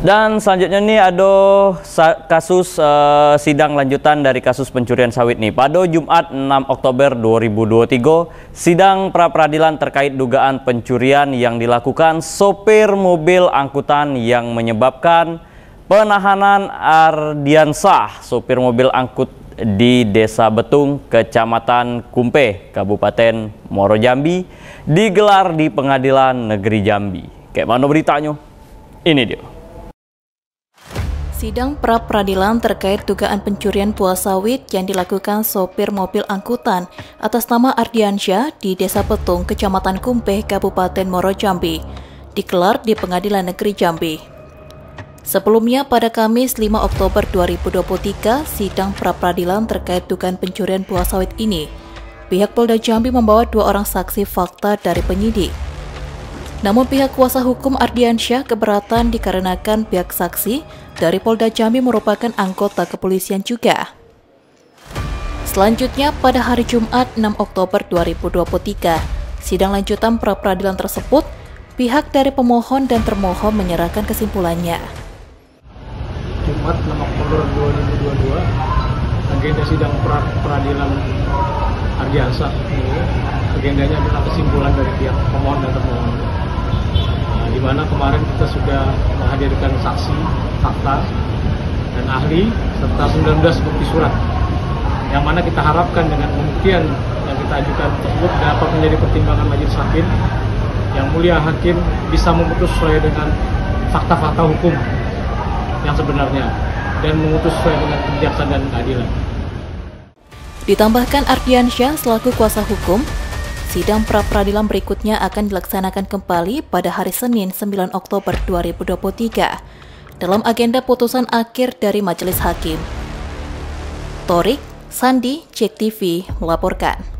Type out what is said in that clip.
Dan selanjutnya nih ada kasus uh, sidang lanjutan dari kasus pencurian sawit nih. Pada Jumat 6 Oktober 2023, sidang pra peradilan terkait dugaan pencurian yang dilakukan sopir mobil angkutan yang menyebabkan penahanan Ardiansah, sopir mobil angkut di Desa Betung, Kecamatan Kumpe, Kabupaten Moro Jambi, digelar di Pengadilan Negeri Jambi. Kayak mana beritanya? Ini dia. Sidang pra peradilan terkait dugaan pencurian buah sawit yang dilakukan sopir mobil angkutan atas nama Ardiansyah di Desa Petung, Kecamatan Kumpe, Kabupaten Moro Jambi, digelar di Pengadilan Negeri Jambi. Sebelumnya pada Kamis 5 Oktober 2023, sidang pra peradilan terkait dugaan pencurian buah sawit ini, pihak Polda Jambi membawa dua orang saksi fakta dari penyidik. Namun pihak kuasa hukum Ardiansyah keberatan dikarenakan pihak saksi dari Polda Jambi merupakan anggota kepolisian juga. Selanjutnya, pada hari Jumat 6 Oktober 2023, sidang lanjutan pra-peradilan tersebut, pihak dari pemohon dan termohon menyerahkan kesimpulannya. Jumat 6 Oktober 2022, agenda sidang pra-peradilan Ardiansa, agendanya adalah kesimpulan dari pihak pemohon dan termohon di mana kemarin kita sudah menghadirkan saksi, fakta, dan ahli, serta 19 bukti surat. Yang mana kita harapkan dengan pembuktian yang kita ajukan tersebut dapat menjadi pertimbangan majelis hakim yang mulia hakim bisa memutus sesuai dengan fakta-fakta hukum yang sebenarnya dan memutus sesuai dengan kebijaksanaan dan keadilan. Ditambahkan Ardiansyah selaku kuasa hukum Sidang pra-peradilan berikutnya akan dilaksanakan kembali pada hari Senin 9 Oktober 2023 dalam agenda putusan akhir dari Majelis Hakim. Torik, Sandi, Cek TV melaporkan.